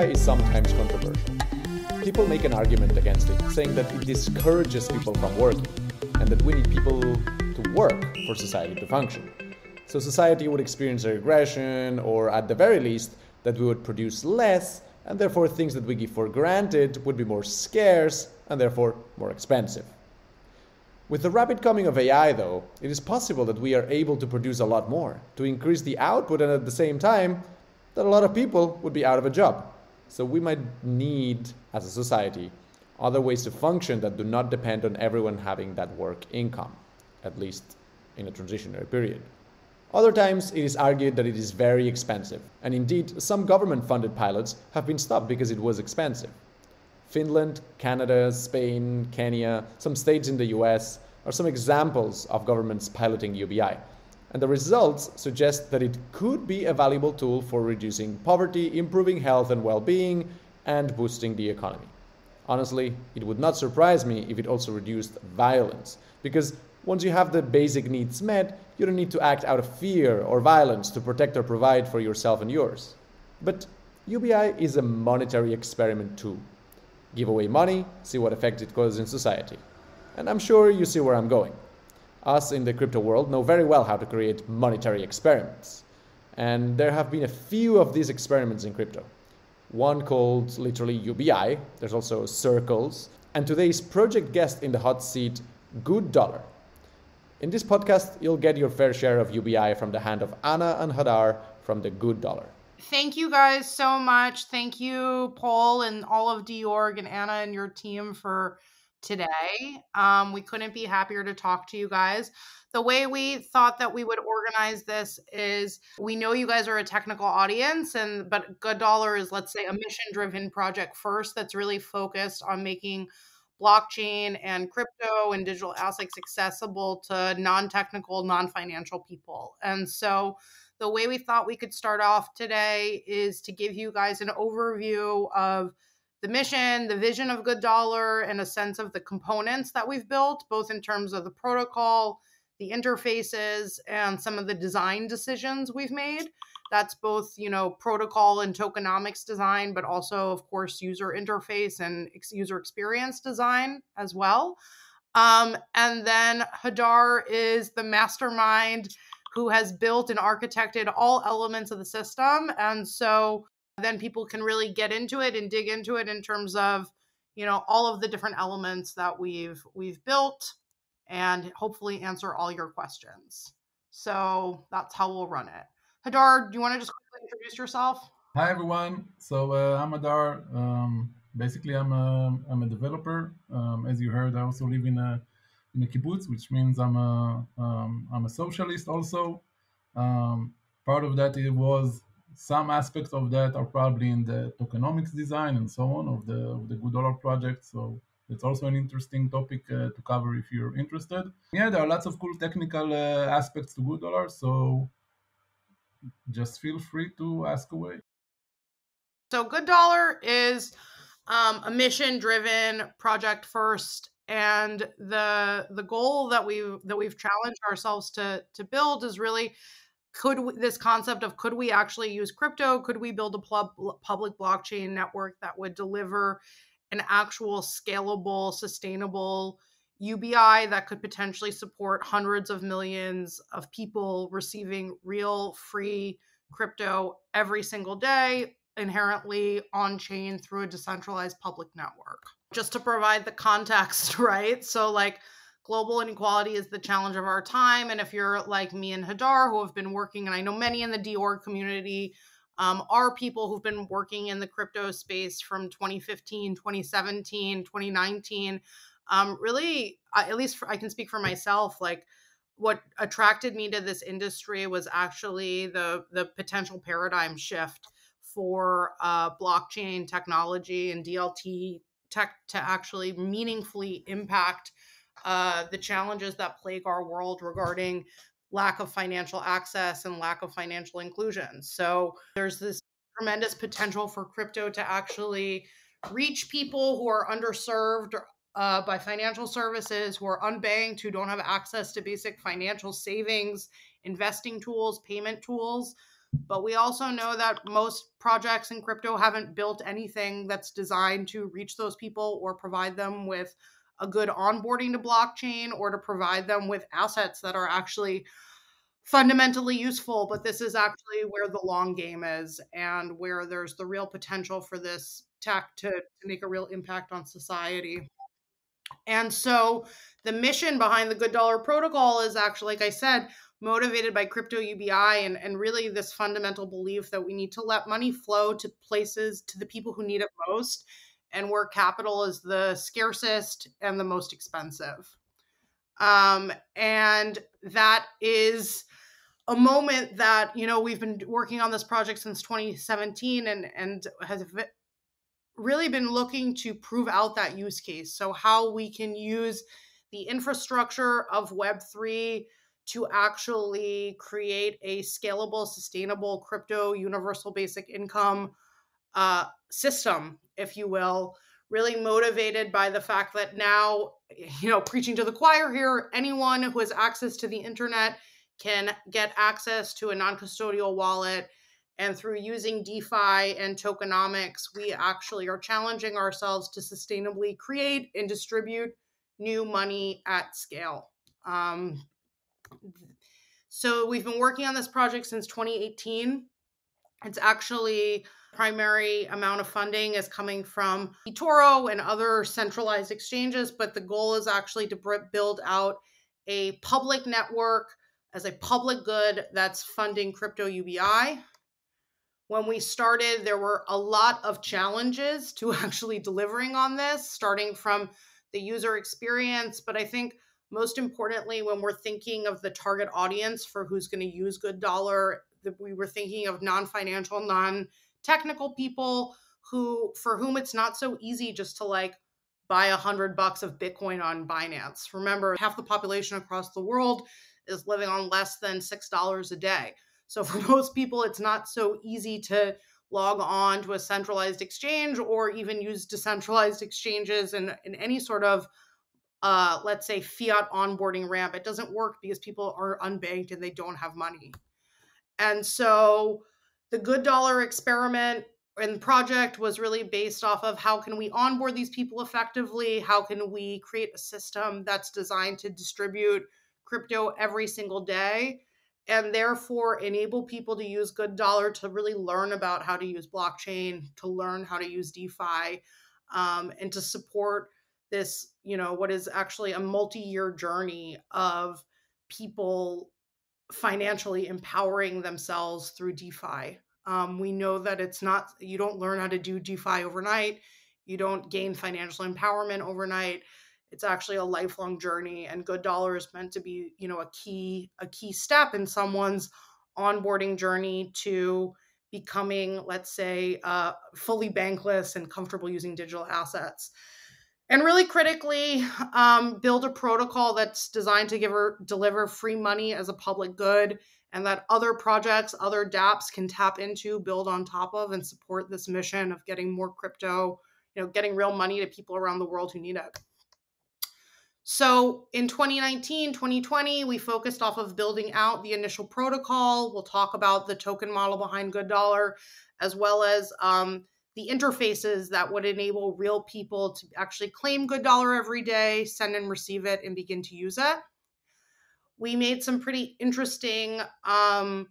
UBI is sometimes controversial. People make an argument against it, saying that it discourages people from working, and that we need people to work for society to function. So society would experience a regression, or at the very least, that we would produce less, and therefore things that we give for granted would be more scarce and therefore more expensive. With the rapid coming of AI, though, it is possible that we are able to produce a lot more, to increase the output, and at the same time, that a lot of people would be out of a job. So we might need, as a society, other ways to function that do not depend on everyone having that work income, at least in a transitionary period. Other times, it is argued that it is very expensive, and indeed, some government funded pilots have been stopped because it was expensive. Finland, Canada, Spain, Kenya, some states in the US are some examples of governments piloting UBI. And the results suggest that it could be a valuable tool for reducing poverty, improving health and well being, and boosting the economy. Honestly, it would not surprise me if it also reduced violence, because once you have the basic needs met, you don't need to act out of fear or violence to protect or provide for yourself and yours. But UBI is a monetary experiment too. Give away money, see what effect it causes in society. And I'm sure you see where I'm going us in the crypto world know very well how to create monetary experiments. And there have been a few of these experiments in crypto. One called literally UBI, there's also Circles, and today's project guest in the hot seat, Good Dollar. In this podcast, you'll get your fair share of UBI from the hand of Anna and Hadar from the Good Dollar. Thank you guys so much. Thank you, Paul, and all of DOrg and Anna and your team for today. Um, we couldn't be happier to talk to you guys. The way we thought that we would organize this is we know you guys are a technical audience and but Good Dollar is let's say a mission driven project first that's really focused on making blockchain and crypto and digital assets accessible to non-technical, non-financial people. And so the way we thought we could start off today is to give you guys an overview of the mission, the vision of Good Dollar, and a sense of the components that we've built, both in terms of the protocol, the interfaces, and some of the design decisions we've made. That's both, you know, protocol and tokenomics design, but also, of course, user interface and user experience design as well. Um, and then Hadar is the mastermind who has built and architected all elements of the system. And so then people can really get into it and dig into it in terms of you know all of the different elements that we've we've built and hopefully answer all your questions. So that's how we'll run it. Hadar do you want to just quickly introduce yourself? Hi everyone. So uh, i'm hadar. Um, basically i'm a i'm a developer. Um, as you heard i also live in a in a kibbutz which means i'm a um, i'm a socialist also. Um, part of that it was some aspects of that are probably in the tokenomics design and so on of the of the good dollar project. So it's also an interesting topic uh, to cover if you're interested. Yeah there are lots of cool technical uh, aspects to good dollar so just feel free to ask away. So good dollar is um, a mission driven project first and the the goal that we that we've challenged ourselves to to build is really could we, this concept of could we actually use crypto? Could we build a pub, public blockchain network that would deliver an actual scalable sustainable ubi that could potentially support hundreds of millions of people receiving real free crypto every single day inherently on chain through a decentralized public network? Just to provide the context right? So like global inequality is the challenge of our time. And if you're like me and Hadar, who have been working, and I know many in the DOrg community um, are people who've been working in the crypto space from 2015, 2017, 2019. Um, really, at least for, I can speak for myself, like what attracted me to this industry was actually the the potential paradigm shift for uh, blockchain technology and DLT tech to actually meaningfully impact uh, the challenges that plague our world regarding lack of financial access and lack of financial inclusion. So there's this tremendous potential for crypto to actually reach people who are underserved uh, by financial services, who are unbanked, who don't have access to basic financial savings, investing tools, payment tools. But we also know that most projects in crypto haven't built anything that's designed to reach those people or provide them with a good onboarding to blockchain or to provide them with assets that are actually fundamentally useful. But this is actually where the long game is and where there's the real potential for this tech to, to make a real impact on society. And so the mission behind the Good Dollar Protocol is actually, like I said, motivated by crypto UBI and, and really this fundamental belief that we need to let money flow to places, to the people who need it most, and where capital is the scarcest and the most expensive. Um, and that is a moment that you know we've been working on this project since 2017 and and has really been looking to prove out that use case so how we can use the infrastructure of web3 to actually create a scalable, sustainable crypto universal basic income uh, system, if you will, really motivated by the fact that now, you know, preaching to the choir here, anyone who has access to the internet can get access to a non custodial wallet. And through using DeFi and tokenomics, we actually are challenging ourselves to sustainably create and distribute new money at scale. Um, so we've been working on this project since 2018. It's actually primary amount of funding is coming from eToro and other centralized exchanges, but the goal is actually to build out a public network as a public good that's funding crypto UBI. When we started, there were a lot of challenges to actually delivering on this, starting from the user experience, but I think most importantly, when we're thinking of the target audience for who's going to use Good Dollar, we were thinking of non-financial, non-technical people who for whom it's not so easy just to like buy a hundred bucks of Bitcoin on Binance. Remember, half the population across the world is living on less than six dollars a day. So for most people, it's not so easy to log on to a centralized exchange or even use decentralized exchanges in, in any sort of uh, let's say fiat onboarding ramp it doesn't work because people are unbanked and they don't have money and so the good dollar experiment and project was really based off of how can we onboard these people effectively? How can we create a system that's designed to distribute crypto every single day and therefore enable people to use good dollar to really learn about how to use blockchain to learn how to use defi um, and to support this, you know, what is actually a multi-year journey of people financially empowering themselves through DeFi. Um, we know that it's not, you don't learn how to do DeFi overnight. You don't gain financial empowerment overnight. It's actually a lifelong journey and good dollar is meant to be, you know, a key, a key step in someone's onboarding journey to becoming, let's say, uh, fully bankless and comfortable using digital assets and really critically um, build a protocol that's designed to give or deliver free money as a public good and that other projects other dapps can tap into build on top of and support this mission of getting more crypto you know getting real money to people around the world who need it. So in 2019 2020 we focused off of building out the initial protocol. We'll talk about the token model behind good dollar as well as um, the interfaces that would enable real people to actually claim good dollar every day, send and receive it, and begin to use it. We made some pretty interesting, um,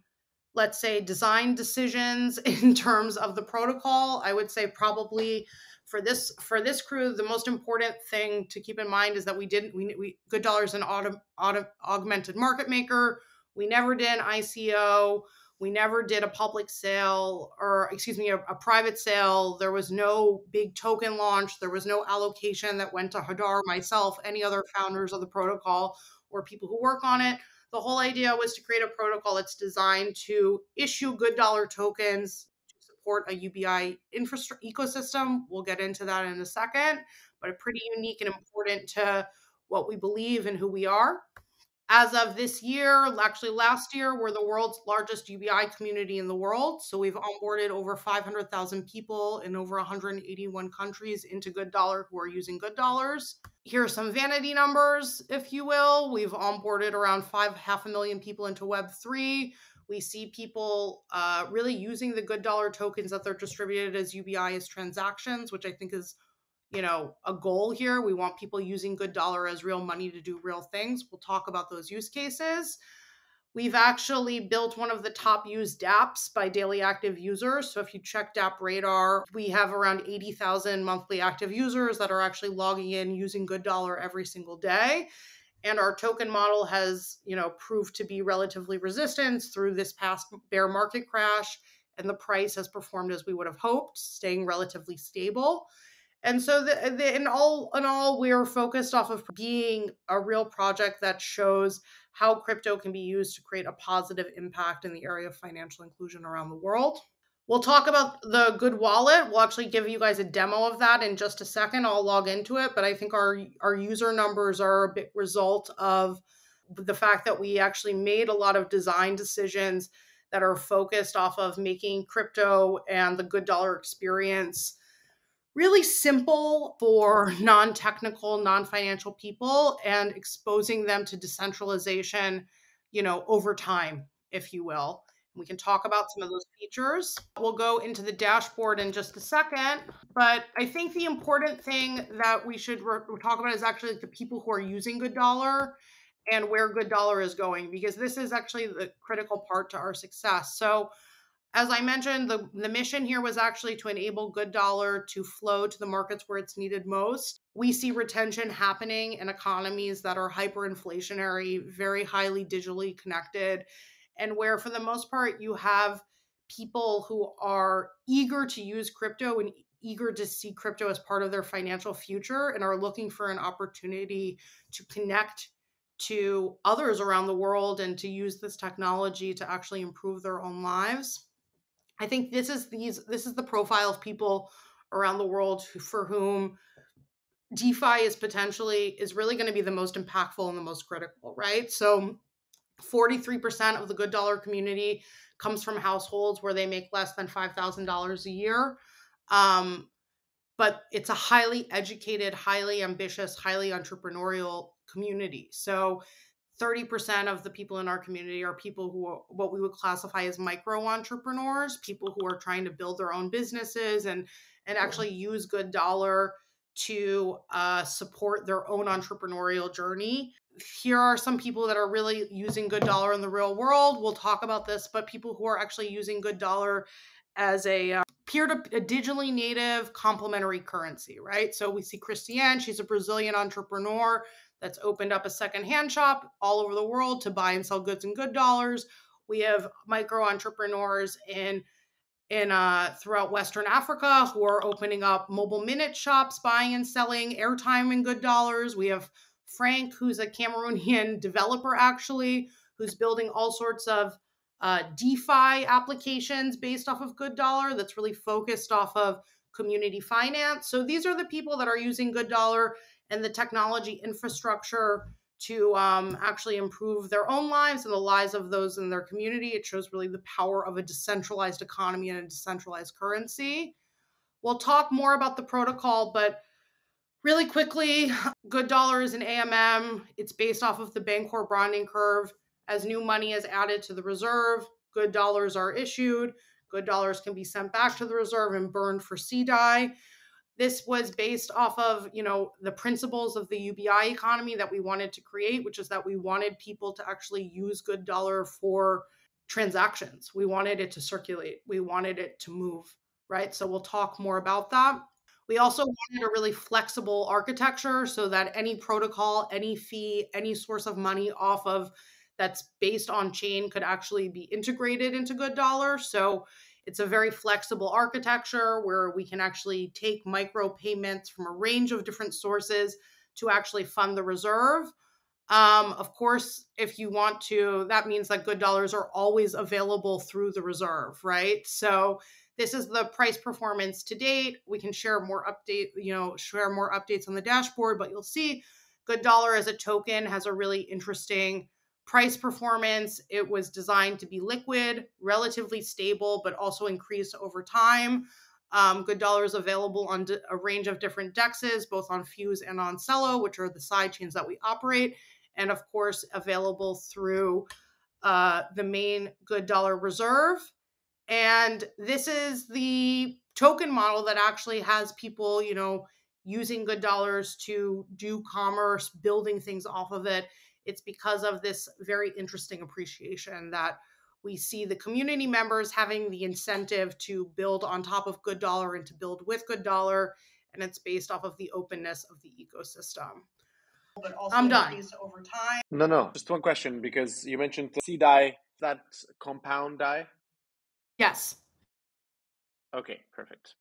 let's say, design decisions in terms of the protocol. I would say probably for this for this crew, the most important thing to keep in mind is that we didn't we, we good dollars an auto, auto, augmented market maker. We never did an ICO. We never did a public sale or, excuse me, a, a, private sale. There was no big token launch. There was no allocation that went to Hadar, myself, any other founders of the protocol, or people who work on it. The whole idea was to create a protocol that's designed to issue good dollar tokens to support a UBI infrastructure ecosystem. We'll get into that in a second, but pretty unique and important to what we believe and who we are. As of this year, actually last year, we're the world's largest UBI community in the world. So we've onboarded over 500,000 people in over 181 countries into Good Dollar who are using Good Dollars. Here are some vanity numbers, if you will. We've onboarded around five half a million people into Web3. We see people uh, really using the good dollar tokens that they're distributed as UBI as transactions, which I think is, you know, a goal here. We want people using good dollar as real money to do real things. We'll talk about those use cases. We've actually built one of the top used dApps by daily active users. So if you check DApp Radar, we have around 80,000 monthly active users that are actually logging in using Good Dollar every single day. And our token model has, you know, proved to be relatively resistant through this past bear market crash. And the price has performed as we would have hoped, staying relatively stable. And so, the, uh, the, in all in all, we are focused off of being a real project that shows how crypto can be used to create a positive impact in the area of financial inclusion around the world. We'll talk about the Good Wallet. We'll actually give you guys a demo of that in just a second. I'll log into it, but I think our our user numbers are a big result of the fact that we actually made a lot of design decisions that are focused off of making crypto and the good dollar experience really simple for non technical, non financial people and exposing them to decentralization, you know, over time, if you will. We can talk about some of those features. We'll go into the dashboard in just a second. But I think the important thing that we should talk about is actually the people who are using Good Dollar and where Good Dollar is going, because this is actually the critical part to our success. So, as I mentioned, the, the mission here was actually to enable good dollar to flow to the markets where it's needed most. We see retention happening in economies that are hyperinflationary, very highly digitally connected, and where, for the most part, you have people who are eager to use crypto and eager to see crypto as part of their financial future and are looking for an opportunity to connect to others around the world and to use this technology to actually improve their own lives. I think this is these this is the profile of people around the world who, for whom DeFi is potentially is really going to be the most impactful and the most critical, right? So 43% of the good dollar community comes from households where they make less than $5,000 a year. Um, but it's a highly educated, highly ambitious, highly entrepreneurial community. So 30% of the people in our community are people who are what we would classify as micro entrepreneurs, people who are trying to build their own businesses and and actually use good dollar to uh, support their own entrepreneurial journey. Here are some people that are really using good dollar in the real world. We'll talk about this, but people who are actually using good dollar as a uh, peer to a digitally native complementary currency, right? So we see Christiane, she's a Brazilian entrepreneur that's opened up a secondhand shop all over the world to buy and sell goods and good dollars. We have micro entrepreneurs in in uh, throughout Western Africa who are opening up mobile minute shops, buying and selling airtime in good dollars. We have Frank, who's a Cameroonian developer, actually, who's building all sorts of uh, DeFi applications based off of Good Dollar that's really focused off of community finance. So these are the people that are using Good Dollar and the technology infrastructure to um, actually improve their own lives and the lives of those in their community. It shows really the power of a decentralized economy and a decentralized currency. We'll talk more about the protocol, but really quickly, Good Dollar is an AMM. It's based off of the Bancor bonding curve. As new money is added to the reserve, good dollars are issued. Good dollars can be sent back to the reserve and burned for CDAI this was based off of you know the principles of the ubi economy that we wanted to create which is that we wanted people to actually use good dollar for transactions. We wanted it to circulate. We wanted it to move right? So we'll talk more about that. We also wanted a really flexible architecture so that any protocol any fee any source of money off of that's based on chain could actually be integrated into good dollar. So it's a very flexible architecture where we can actually take micro payments from a range of different sources to actually fund the reserve. Um, of course, if you want to, that means that good dollars are always available through the reserve, right? So this is the price performance to date. We can share more update, you know, share more updates on the dashboard, but you'll see good dollar as a token has a really interesting price performance. It was designed to be liquid, relatively stable, but also increase over time. Um, Good Dollar is available on a range of different dexes, both on Fuse and on Celo, which are the side chains that we operate, and of course available through uh, the main good dollar reserve. And this is the token model that actually has people, you know, using good dollars to do commerce, building things off of it. It's because of this very interesting appreciation that we see the community members having the incentive to build on top of good dollar and to build with good dollar and it's based off of the openness of the ecosystem but also I'm done. over time. No, no, just one question because you mentioned the CDAI, that Compound DAI? Yes. Okay, perfect.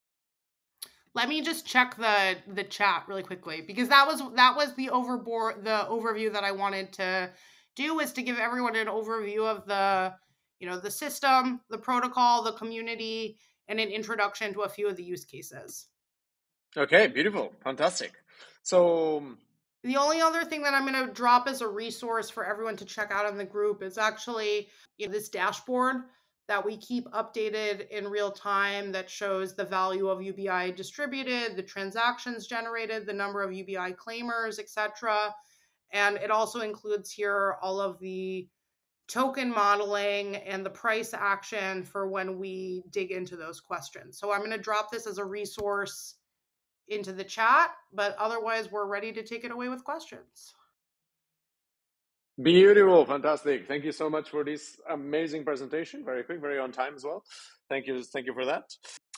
Let me just check the the chat really quickly because that was that was the overboard the overview that I wanted to do was to give everyone an overview of the you know the system, the protocol, the community, and an introduction to a few of the use cases. Okay, beautiful, fantastic. So um, the only other thing that I'm going to drop as a resource for everyone to check out in the group is actually you know, this dashboard that we keep updated in real time that shows the value of UBI distributed, the transactions generated, the number of UBI claimers, etc. And it also includes here all of the token modeling and the price action for when we dig into those questions. So I'm going to drop this as a resource into the chat, but otherwise, we're ready to take it away with questions. Beautiful, fantastic. Thank you so much for this amazing presentation. Very quick, very on time as well. Thank you, thank you for that.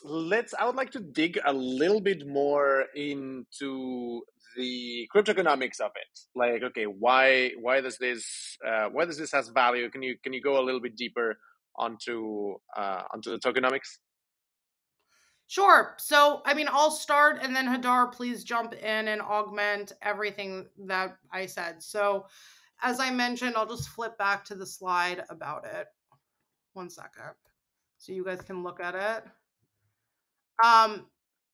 Let's. I would like to dig a little bit more into the cryptoeconomics of it. Like, okay, why why does this uh, why does this has value? Can you can you go a little bit deeper onto uh, onto the tokenomics? Sure. So, I mean, I'll start and then Hadar, please jump in and augment everything that I said. So, as I mentioned, I'll just flip back to the slide about it. One second. So you guys can look at it. Um,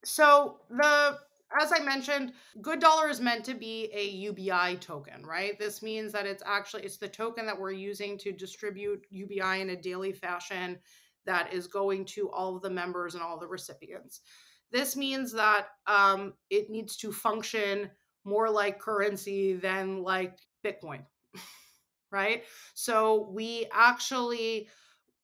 so the as I mentioned, good dollar is meant to be a UBI token, right? This means that it's actually it's the token that we're using to distribute UBI in a daily fashion that is going to all of the members and all the recipients. This means that um, it needs to function more like currency than like Bitcoin, right? So we actually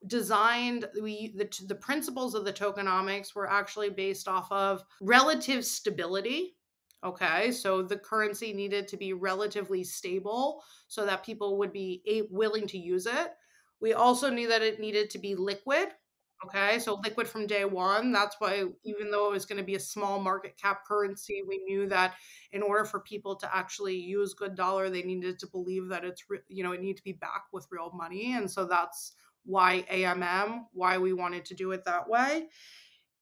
designed we the, the principles of the tokenomics were actually based off of relative stability okay so the currency needed to be relatively stable so that people would be willing to use it we also knew that it needed to be liquid. Okay, so liquid from day one. That's why, even though it was going to be a small market cap currency, we knew that in order for people to actually use good dollar, they needed to believe that it's, you know, it needed to be backed with real money. And so that's why AMM, why we wanted to do it that way.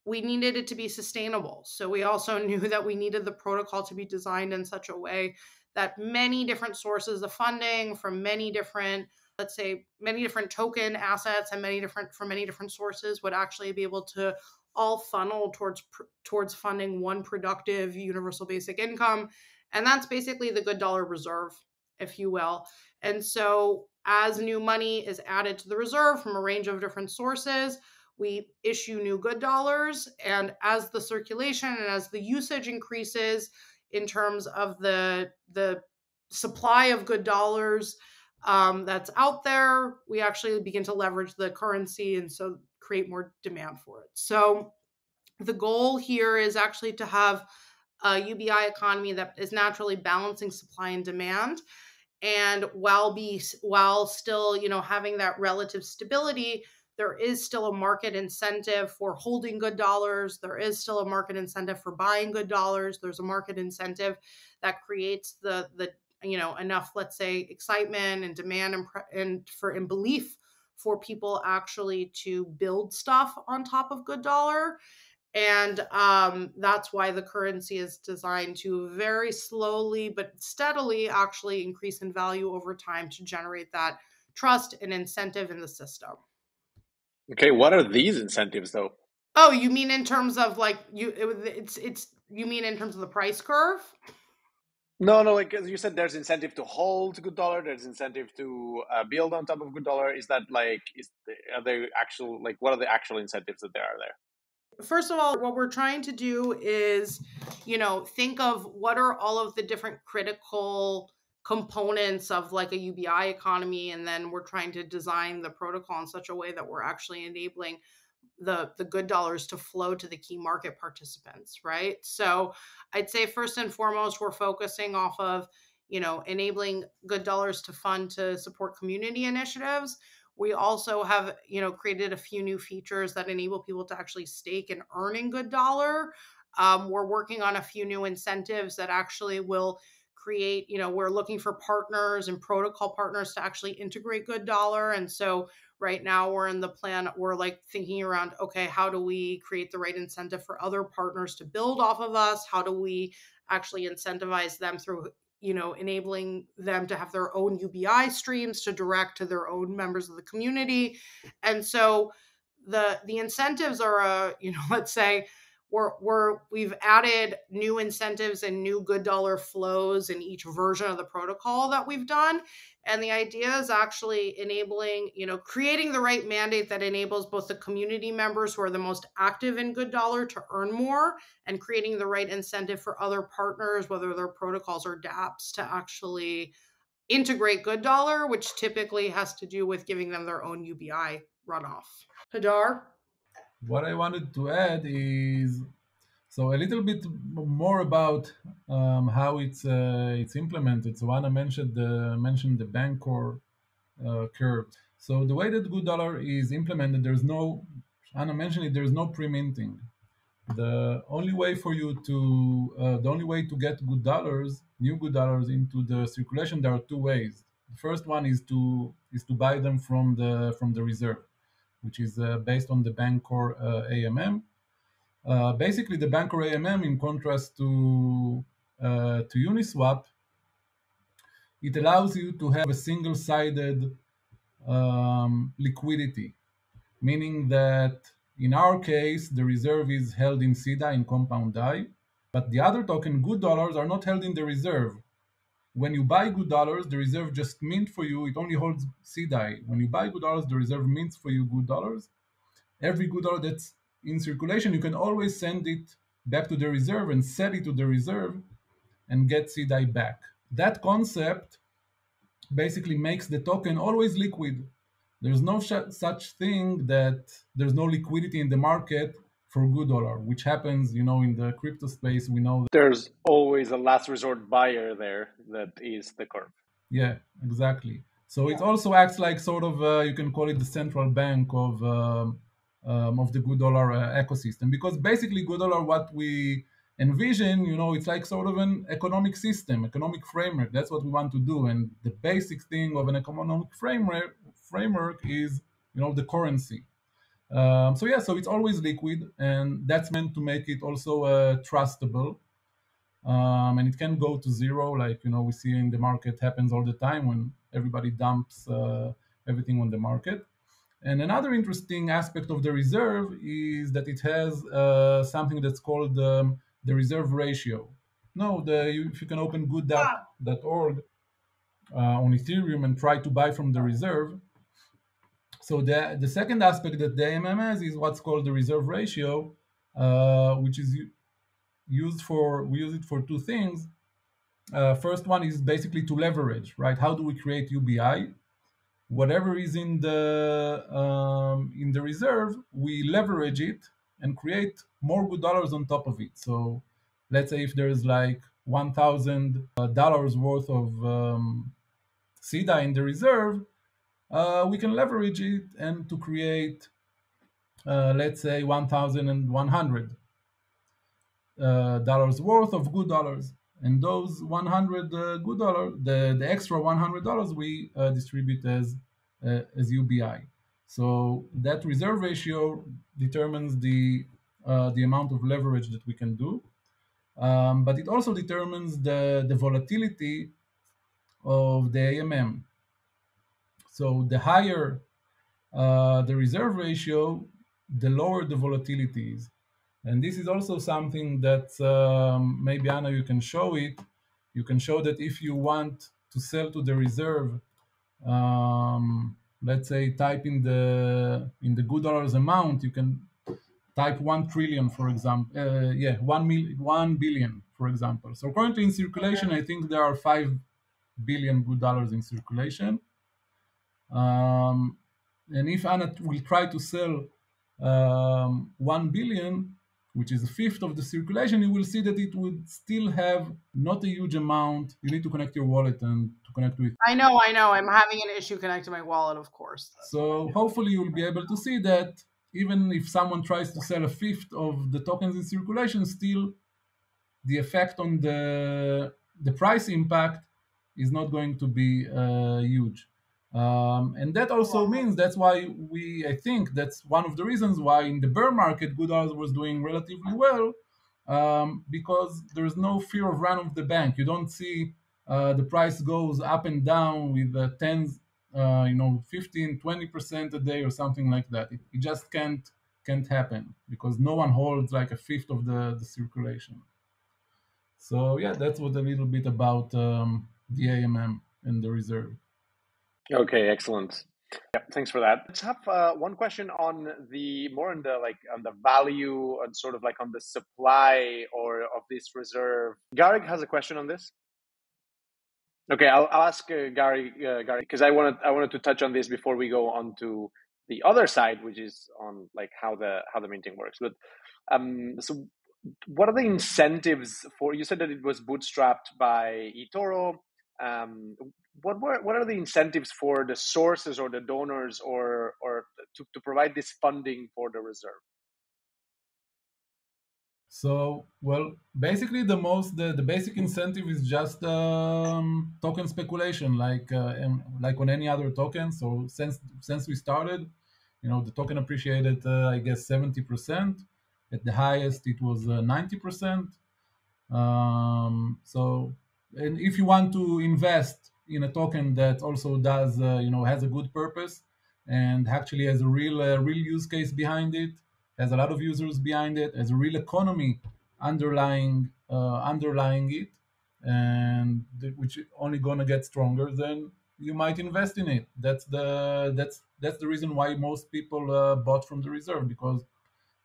We needed it to be sustainable. So we also knew that we needed the protocol to be designed in such a way that many different sources of funding from many different let's say many different token assets and many different from many different sources would actually be able to all funnel towards towards funding one productive universal basic income and that's basically the good dollar reserve if you will. And so as new money is added to the reserve from a range of different sources we issue new good dollars and as the circulation and as the usage increases in terms of the the supply of good dollars um, that's out there, we actually begin to leverage the currency and so create more demand for it. So the goal here is actually to have a UBI economy that is naturally balancing supply and demand and while be while still you know having that relative stability there is still a market incentive for holding good dollars. There is still a market incentive for buying good dollars. There's a market incentive that creates the the you know enough let's say excitement and demand and, and for and belief for people actually to build stuff on top of good dollar. And um, that's why the currency is designed to very slowly but steadily actually increase in value over time to generate that trust and incentive in the system. Okay what are these incentives though? Oh you mean in terms of like you it, it's it's you mean in terms of the price curve no, no, like you said, there's incentive to hold good dollar. There's incentive to uh, build on top of good dollar. Is that like is the, are they actual like what are the actual incentives that there are there? First of all, what we're trying to do is, you know, think of what are all of the different critical components of like a UBI economy, and then we're trying to design the protocol in such a way that we're actually enabling the the good dollars to flow to the key market participants, right? So I'd say first and foremost, we're focusing off of you know enabling good dollars to fund to support community initiatives. We also have you know created a few new features that enable people to actually stake and earn in good dollar. Um, we're working on a few new incentives that actually will create you know we're looking for partners and protocol partners to actually integrate good dollar. And so right now we're in the plan we're like thinking around okay how do we create the right incentive for other partners to build off of us? How do we actually incentivize them through you know enabling them to have their own ubi streams to direct to their own members of the community? And so the the incentives are a you know let's say we're, we're we've added new incentives and new good dollar flows in each version of the protocol that we've done and the idea is actually enabling you know creating the right mandate that enables both the community members who are the most active in good dollar to earn more and creating the right incentive for other partners whether they're protocols or dapps to actually integrate good dollar which typically has to do with giving them their own ubi runoff. Hadar? What I wanted to add is so a little bit more about um, how it's uh, it's implemented. So Anna mentioned the mentioned the Bancor uh, curve. So the way that Good Dollar is implemented, there's no Anna mentioned it. There's no pre-minting. The only way for you to uh, the only way to get good dollars, new good dollars into the circulation, there are two ways. The first one is to is to buy them from the from the reserve which is uh, based on the Bancor uh, AMM. Uh, basically, the Bancor AMM, in contrast to to Uniswap, it allows you to have a single-sided um, liquidity, meaning that in our case, the reserve is held in CDAI in compound DAI, but the other token, good dollars, are not held in the reserve when you buy good dollars, the reserve just mint for you. It only holds CDAI. When you buy good dollars, the reserve mints for you good dollars. Every good dollar that's in circulation, you can always send it back to the reserve and sell it to the reserve and get CDAI back. That concept basically makes the token always liquid. There's no such thing that there's no liquidity in the market for good dollar, which happens, you know, in the crypto space. We know there's always a last resort buyer there that is the curve. Yeah, exactly. So yeah. it also acts like sort of uh, you can call it the central bank of um, um, of the good dollar uh, ecosystem because basically good dollar what we envision you know it's like sort of an economic system economic framework that's what we want to do and the basic thing of an economic framework framework is you know the currency um, so yeah, so it's always liquid, and that's meant to make it also uh, trustable. Um, and it can go to zero, like you know we see in the market happens all the time when everybody dumps uh, everything on the market. And another interesting aspect of the reserve is that it has uh, something that's called um, the reserve ratio. No, the, if you can open good.org uh, on Ethereum and try to buy from the reserve, so the, the second aspect that the AMM has is what's called the reserve ratio, uh, which is used for, we use it for two things. Uh, first one is basically to leverage, right? How do we create UBI? Whatever is in the um, in the reserve, we leverage it and create more good dollars on top of it. So let's say if there's like one thousand dollars worth of um, CDAI in the reserve, uh, we can leverage it and to create, uh, let's say, 1,100 uh, dollars worth of good dollars. And those 100 uh, good dollars, the, the extra 100 dollars, we uh, distribute as uh, as UBI. So that reserve ratio determines the the amount of leverage that we can do. Um, but it also determines the, the volatility of the AMM. So the higher uh, the reserve ratio, the lower the volatility is. And this is also something that um, maybe Anna, you can show it. You can show that if you want to sell to the reserve, um, let's say type in the in the good dollars amount, you can type one trillion, for example. Uh, yeah, one million, one billion, for example. So currently in circulation, I think there are five billion good dollars in circulation. Um, and if Anna will try to sell um, 1 billion, which is a fifth of the circulation, you will see that it would still have not a huge amount. You need to connect your wallet and to connect with. I know, I know. I'm having an issue connecting my wallet, of course. So hopefully you will be able to see that even if someone tries to sell a fifth of the tokens in circulation, still the effect on the the price impact is not going to be uh, huge. Um, and that also means that's why we, I think that's one of the reasons why in the bear market, good was doing relatively well, um, because there's no fear of run of the bank. You don't see uh, the price goes up and down with uh, tens, uh, you know, 15, 20% a day or something like that. It, it, just can't can't happen because no one holds like a fifth of the, the circulation. So yeah, that's what a little bit about um, the AMM and the reserve. Okay, excellent. Yeah, thanks for that. Let's have uh, one question on the more on the like on the value and sort of like on the supply or of this reserve. Garrick has a question on this. Okay, I'll, I'll ask uh, Gary uh, Gary because I wanted I wanted to touch on this before we go on to the other side, which is on like how the how the minting works. But um, so what are the incentives for? You said that it was bootstrapped by eToro. Um, what were what are the incentives for the sources or the donors or or to, to provide this funding for the reserve? So well basically the most the, the basic incentive is just um, token speculation like uh, like on any other token so since since we started you know the token appreciated uh, i guess 70% at the highest it was uh, 90% um, so and if you want to invest in a token that also does uh, you know has a good purpose and actually has a real uh, real use case behind it has a lot of users behind it has a real economy underlying uh, underlying it and which only gonna get stronger then you might invest in it. That's the that's that's the reason why most people uh, bought from the reserve because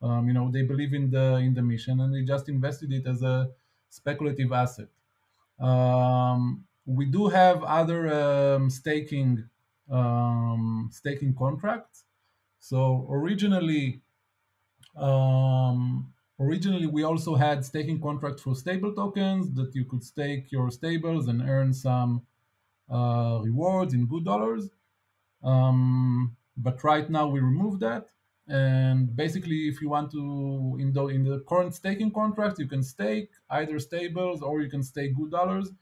um, you know they believe in the in the mission and they just invested it as a speculative asset um, we do have other um, staking um, staking contracts. So originally, um, originally we also had staking contracts for stable tokens that you could stake your stables and earn some uh, rewards in good dollars. Um, but right now we remove that. And basically, if you want to, in the in the current staking contract, you can stake either stables or you can stake good dollars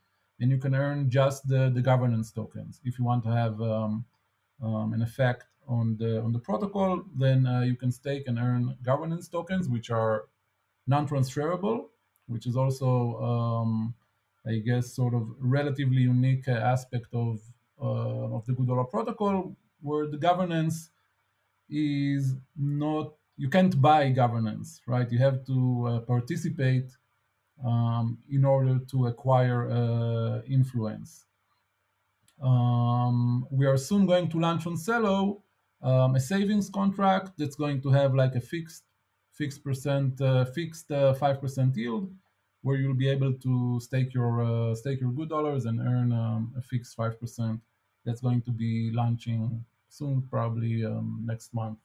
and you can earn just the, the governance tokens. If you want to have um, um, an effect on the on the protocol, then uh, you can stake and earn governance tokens, which are non-transferable, which is also, um, I guess, sort of relatively unique aspect of uh, of the good dollar protocol, where the governance is not you can't buy governance, right? You have to uh, participate um, in order to acquire uh, influence. Um, we are soon going to launch on Celo um, a savings contract that's going to have like a fixed fixed percent uh, fixed uh, five percent yield, where you'll be able to stake your uh, stake your good dollars and earn um, a fixed five percent. That's going to be launching soon, probably um, next month.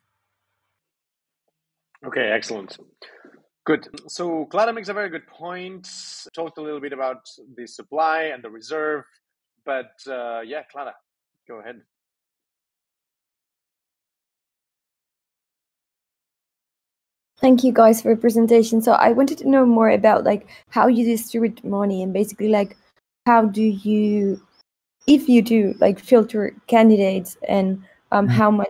Okay, excellent. Good. So Clara makes a very good point. Talked a little bit about the supply and the reserve, but uh, yeah, Clara, go ahead. Thank you guys for your presentation. So I wanted to know more about like how you distribute money and basically like how do you, if you do like filter candidates and um, mm-hmm. how much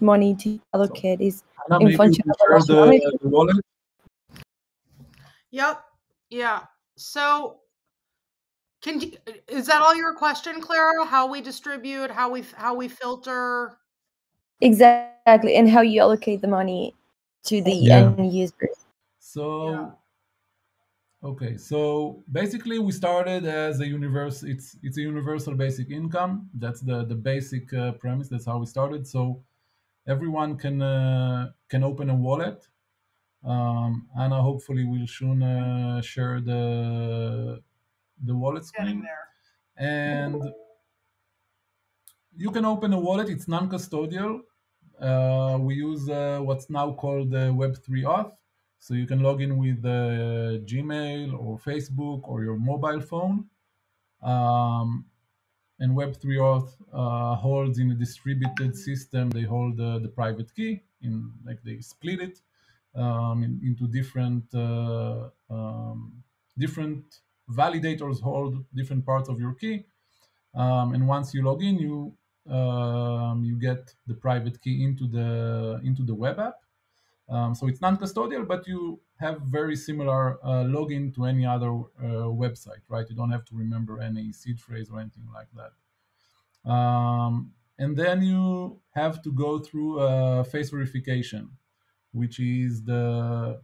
money to allocate is in function of the, the wallet Yep. Yeah. So can you, is that all your question, Clara? How we distribute, how we how we filter? Exactly, and how you allocate the money to the yeah. end users. So yeah. Okay, so basically we started as a universe. It's it's a universal basic income. That's the the basic uh, premise. That's how we started. So everyone can uh, can open a wallet um, Anna hopefully will soon uh, share the the wallet screen. and you can open a wallet. It's non-custodial. Uh, we use uh, what's now called uh, Web3 Auth. So you can log in with uh, Gmail or Facebook or your mobile phone. Um, and Web3 Auth uh, holds in a distributed system. They hold the private key in like they split it um, in, into different uh, um, different validators hold different parts of your key. Um, and once you log in, you um, you get the private key into the into the web app. Um, so it's non-custodial, but you have very similar uh, login to any other uh, website, right? You don't have to remember any seed phrase or anything like that. Um, and then you have to go through a face verification, which is the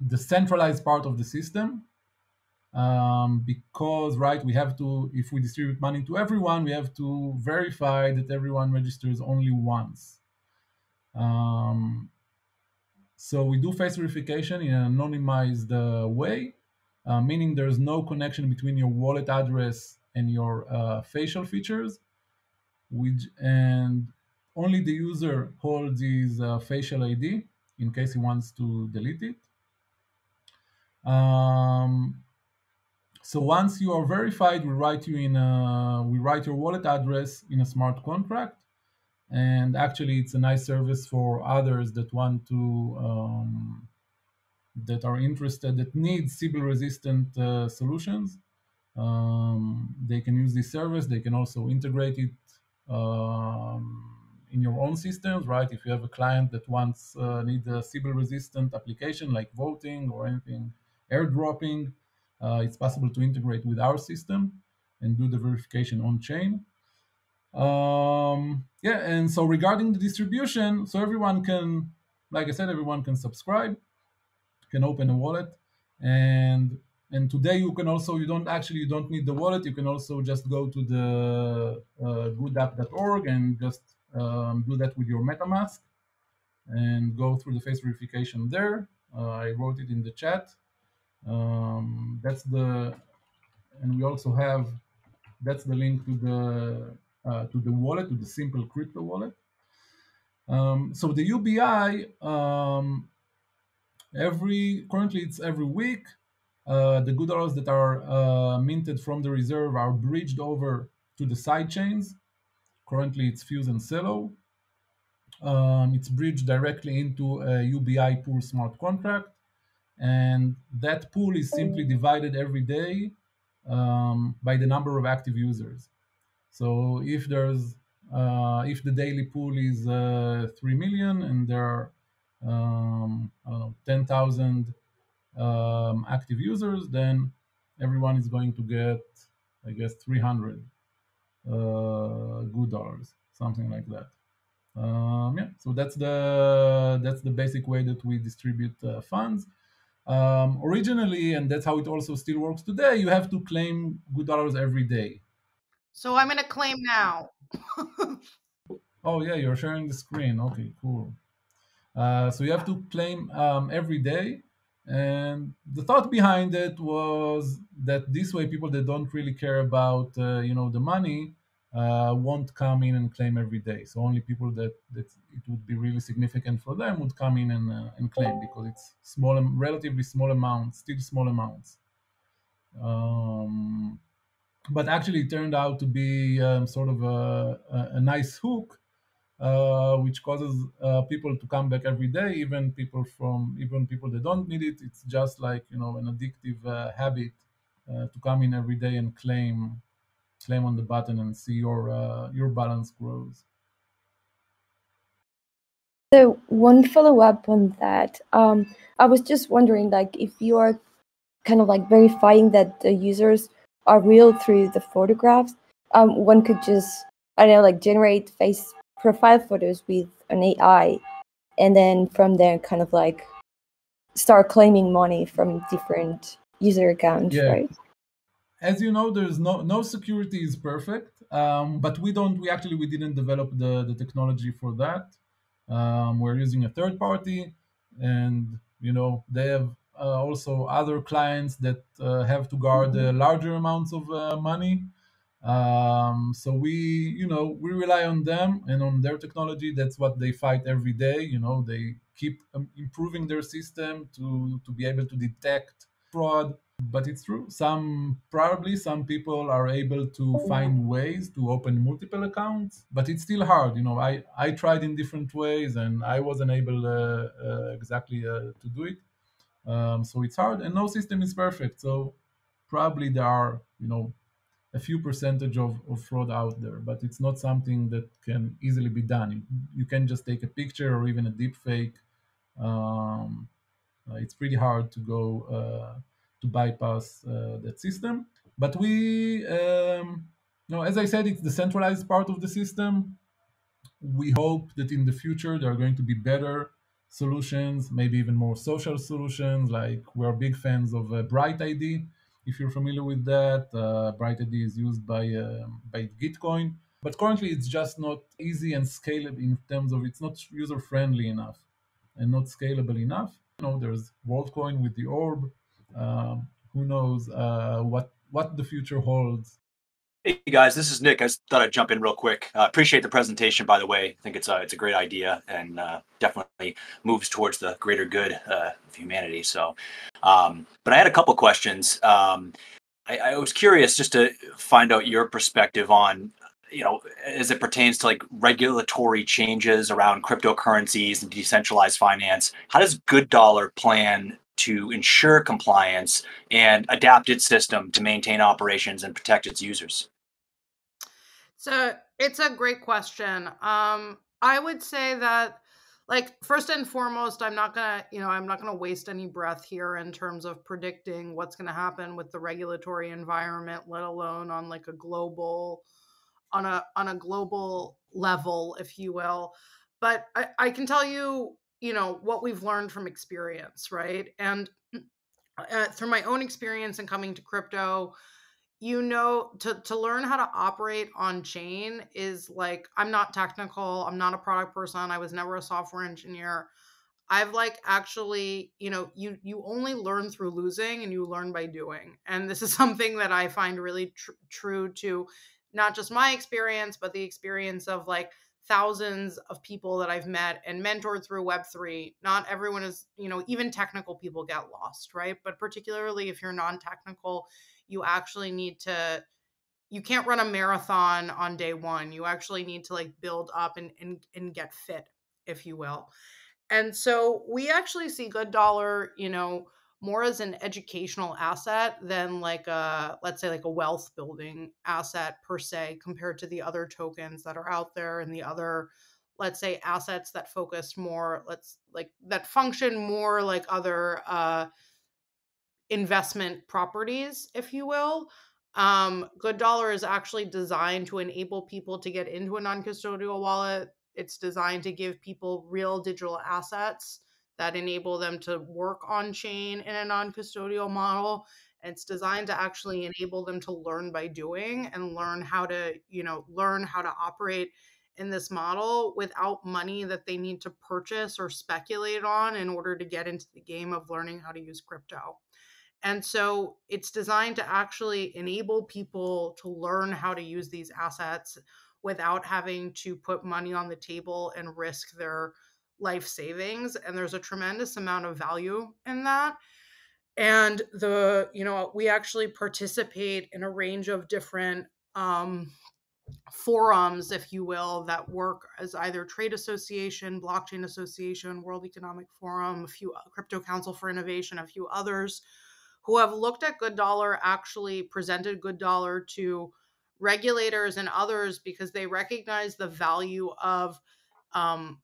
the centralized part of the system um, because right we have to if we distribute money to everyone we have to verify that everyone registers only once um, so we do face verification in an anonymized uh, way uh, meaning there's no connection between your wallet address and your uh, facial features which and only the user holds his uh, facial id in case he wants to delete it. Um, so once you are verified, we write you in a, we write your wallet address in a smart contract, and actually it's a nice service for others that want to um, that are interested that need Sybil resistant uh, solutions. Um, they can use this service. They can also integrate it um, in your own systems, right? If you have a client that wants uh, need a Sybil resistant application like voting or anything, airdropping uh, it's possible to integrate with our system and do the verification on chain. Um, yeah, and so regarding the distribution, so everyone can, like I said, everyone can subscribe, can open a wallet, and and today you can also you don't actually you don't need the wallet. You can also just go to the uh, gooddapp.org and just um, do that with your MetaMask and go through the face verification there. Uh, I wrote it in the chat. Um, that's the, and we also have, that's the link to the uh, to the wallet, to the simple crypto wallet. Um, so the UBI, um, every currently it's every week. Uh, the good dollars that are uh, minted from the reserve are bridged over to the side chains. Currently, it's Fuse and Celo. Um, it's bridged directly into a UBI pool smart contract and that pool is simply divided every day um, by the number of active users. So if there's uh, if the daily pool is uh, three million and there are um, I don't know ten thousand um, active users, then everyone is going to get I guess three hundred uh, good dollars, something like that. Um, yeah, so that's the that's the basic way that we distribute uh, funds. Um, originally, and that's how it also still works today, you have to claim good dollars every day. So I'm going to claim now. oh, yeah, you're sharing the screen. Okay, cool. Uh, so you have to claim um, every day. And the thought behind it was that this way, people that don't really care about, uh, you know, the money uh, won't come in and claim every day. So only people that, that it would be really significant for them would come in and, uh, and claim because it's small, relatively small amounts, still small amounts. Um, but actually, it turned out to be um, sort of a, a, nice hook, uh, which causes uh, people to come back every day. Even people from even people that don't need it. It's just like you know an addictive uh, habit uh, to come in every day and claim claim on the button and see your uh, your balance grows. So one follow up on that, um, I was just wondering, like, if you are kind of like verifying that the users are real through the photographs, um, one could just I don't know, like generate face profile photos with an AI, and then from there, kind of like start claiming money from different user accounts, yeah. right? as you know, there's no no security is perfect, um, but we don't. We actually we didn't develop the the technology for that. Um, we're using a third party, and you know they have also other clients that uh, have to guard uh, larger amounts of uh, money. Um, so we, you know, we rely on them and on their technology. That's what they fight every day. You know, they keep um, improving their system to to be able to detect fraud. But it's true. Some probably some people are able to find ways to open multiple accounts, but it's still hard. You know, I I tried in different ways and I wasn't able uh, uh, exactly uh, to do it. Um, so it's hard, and no system is perfect. So probably there are you know a few percentage of, of fraud out there, but it's not something that can easily be done. You, you can just take a picture or even a deep fake. Um, uh, it's pretty hard to go uh, to bypass uh, that system. But we, um, you know, as I said, it's the centralized part of the system. We hope that in the future there are going to be better solutions, maybe even more social solutions. Like we're big fans of uh, Bright ID, if you're familiar with that. Uh, BrightID is used by um, by Gitcoin, but currently it's just not easy and scalable in terms of it's not user friendly enough and not scalable enough. You know, there's WorldCoin with the Orb. Um, who knows uh, what what the future holds Hey guys, this is Nick. I thought I'd jump in real quick. Uh, appreciate the presentation, by the way. I think it's a it's a great idea and uh, definitely moves towards the greater good uh, of humanity. So, um, but I had a couple questions. Um, I, I, was curious just to find out your perspective on, you know, as it pertains to like regulatory changes around cryptocurrencies and decentralized finance. How does Good Dollar plan to ensure compliance and adapt its system to maintain operations and protect its users? So it's a great question. Um, I would say that, like, first and foremost, I'm not gonna, you know, I'm not gonna waste any breath here in terms of predicting what's gonna happen with the regulatory environment, let alone on like a global, on a on a global level, if you will. But I, I can tell you, you know, what we've learned from experience, right? And uh, through my own experience in coming to crypto, you know to to learn how to operate on chain is like i'm not technical i'm not a product person i was never a software engineer i've like actually you know you you only learn through losing and you learn by doing and this is something that i find really tr- true to not just my experience but the experience of like thousands of people that i've met and mentored through web3 not everyone is you know even technical people get lost right? But particularly if you're non-technical you actually need to you can't run a marathon on day one. You actually need to like build up and and, and get fit if you will. And so we actually see good dollar you know more as an educational asset than like a let's say like a wealth building asset per se compared to the other tokens that are out there and the other let's say assets that focus more let's like that function more like other uh investment properties, if you will. Um, Good Dollar is actually designed to enable people to get into a non custodial wallet. It's designed to give people real digital assets that enable them to work on chain in a non custodial model. It's designed to actually enable them to learn by doing and learn how to, you know, learn how to operate in this model without money that they need to purchase or speculate on in order to get into the game of learning how to use crypto. And so it's designed to actually enable people to learn how to use these assets without having to put money on the table and risk their life savings. And there's a tremendous amount of value in that. And the, you know, we actually participate in a range of different um, forums, if you will, that work as either trade association, blockchain association, World Economic Forum, a few uh, crypto council for innovation, a few others who have looked at good dollar actually presented good dollar to regulators and others because they recognize the value of um,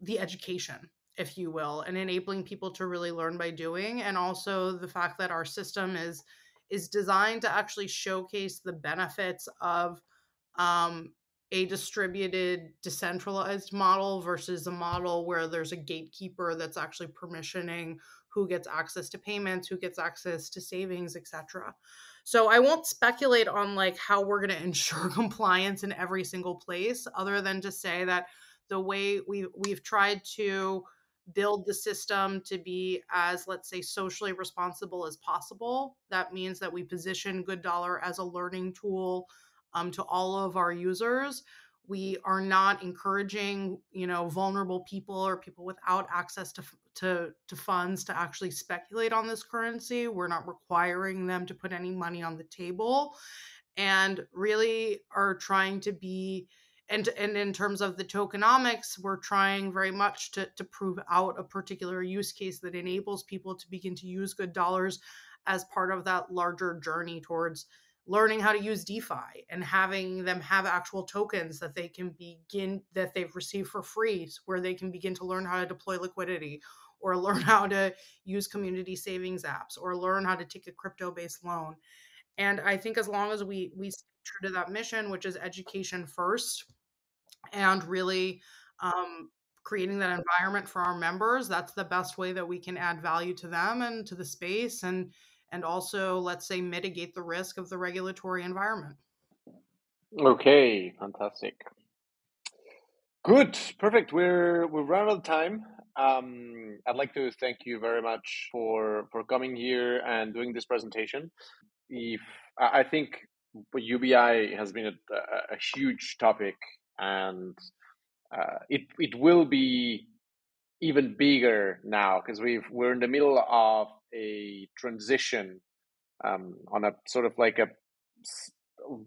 the education if you will and enabling people to really learn by doing and also the fact that our system is is designed to actually showcase the benefits of um, a distributed decentralized model versus a model where there's a gatekeeper that's actually permissioning who gets access to payments, who gets access to savings, etc. So I won't speculate on like how we're going to ensure compliance in every single place other than to say that the way we we've tried to build the system to be as let's say socially responsible as possible. That means that we position good dollar as a learning tool um, to all of our users. We are not encouraging you know vulnerable people or people without access to to to funds to actually speculate on this currency. We're not requiring them to put any money on the table and really are trying to be and and in terms of the tokenomics we're trying very much to to prove out a particular use case that enables people to begin to use good dollars as part of that larger journey towards learning how to use defi and having them have actual tokens that they can begin that they've received for free where they can begin to learn how to deploy liquidity or learn how to use community savings apps or learn how to take a crypto based loan. And i think as long as we we stay true to that mission which is education first and really um, creating that environment for our members that's the best way that we can add value to them and to the space and and also let's say mitigate the risk of the regulatory environment. Okay fantastic. Good perfect we're we're run out of time. Um, i'd like to thank you very much for for coming here and doing this presentation. If i think ubi has been a, a, a huge topic and uh, it it will be even bigger now because we've we're in the middle of a transition um, on a sort of like a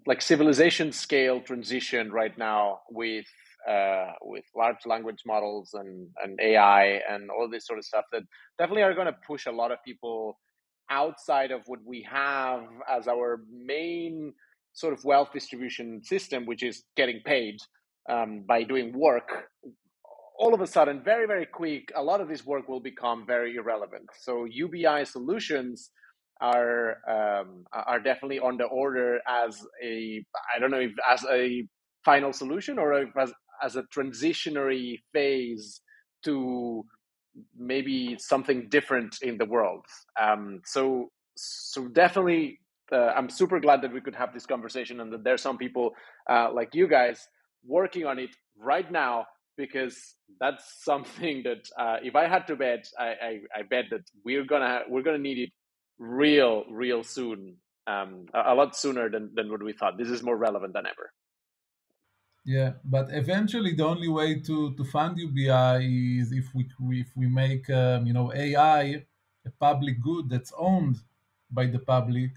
like civilization scale transition right now with uh, with large language models and and AI and all this sort of stuff that definitely are going to push a lot of people outside of what we have as our main sort of wealth distribution system, which is getting paid um, by doing work, all of a sudden, very, very quick, a lot of this work will become very irrelevant. So UBI solutions are um, are definitely on the order as a I don't know if as a final solution or as as a transitionary phase to maybe something different in the world. Um, so so definitely, uh, I'm super glad that we could have this conversation and that there's some people uh, like you guys working on it right now because that's something that uh, if I had to bet, I, I, I, bet that we're gonna we're gonna need it real real soon, um, a, a, lot sooner than, than what we thought. This is more relevant than ever. Yeah, but eventually the only way to, to fund UBI is if we if we make um, you know AI a public good that's owned by the public,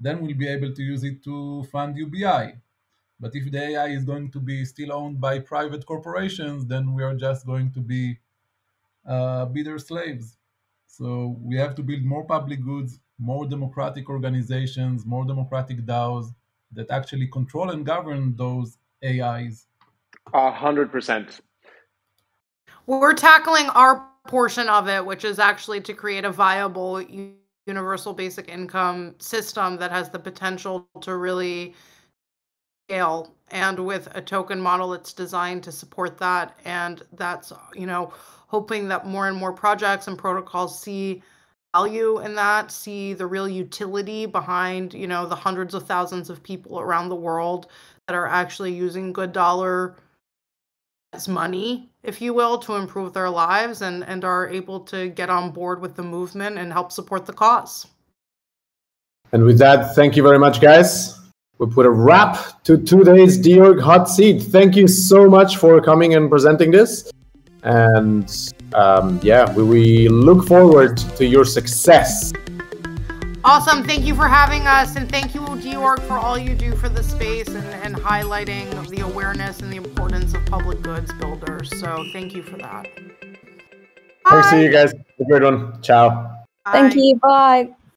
then we'll be able to use it to fund UBI. But if the AI is going to be still owned by private corporations, then we are just going to be uh, bidder slaves. So we have to build more public goods, more democratic organizations, more democratic DAOs that actually control and govern those AIs. A hundred percent. We're tackling our portion of it, which is actually to create a viable universal basic income system that has the potential to really scale and with a token model it's designed to support that. And that's you know hoping that more and more projects and protocols see value in that see the real utility behind you know the hundreds of thousands of people around the world that are actually using good dollar as money if you will to improve their lives and and are able to get on board with the movement and help support the cause. And with that thank you very much guys we put a wrap to today's DORG hot seat. Thank you so much for coming and presenting this. And um, yeah, we, we look forward to your success. Awesome. Thank you for having us. And thank you, DORG, for all you do for the space and, and highlighting the awareness and the importance of public goods builders. So thank you for that. Thanks to you guys. Have a good one. Ciao. Bye. Thank you. Bye.